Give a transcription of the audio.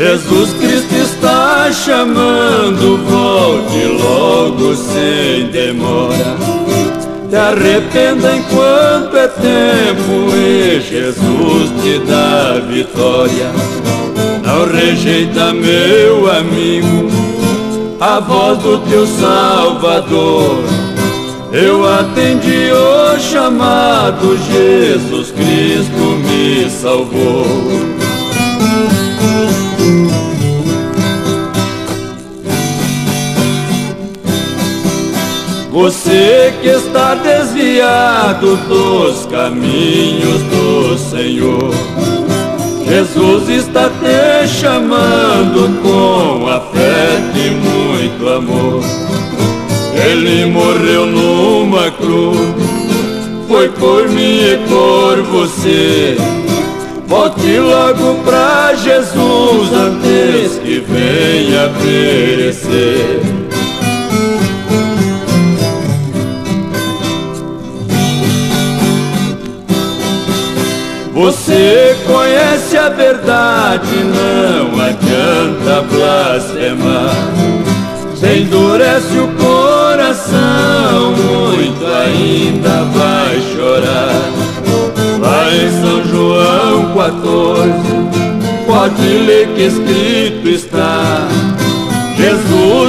Jesus Cristo está chamando, volte logo sem demora. Te arrependa enquanto é tempo e Jesus te dá vitória. Não rejeita, meu amigo, a voz do teu Salvador. Eu atendi o chamado, Jesus Cristo me salvou. Você que está desviado dos caminhos do Senhor, Jesus está te chamando com afeto e muito amor. Ele morreu numa cruz, foi por mim e por você. Volte logo pra Jesus antes que venha perecer. Você conhece a verdade, não adianta blasfemar. Se endurece o coração, muito ainda vai chorar. Lá em São João 14, pode ler que escrito está. Jesus